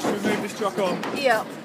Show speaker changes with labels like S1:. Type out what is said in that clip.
S1: guys. Should we move this truck on?
S2: Yeah.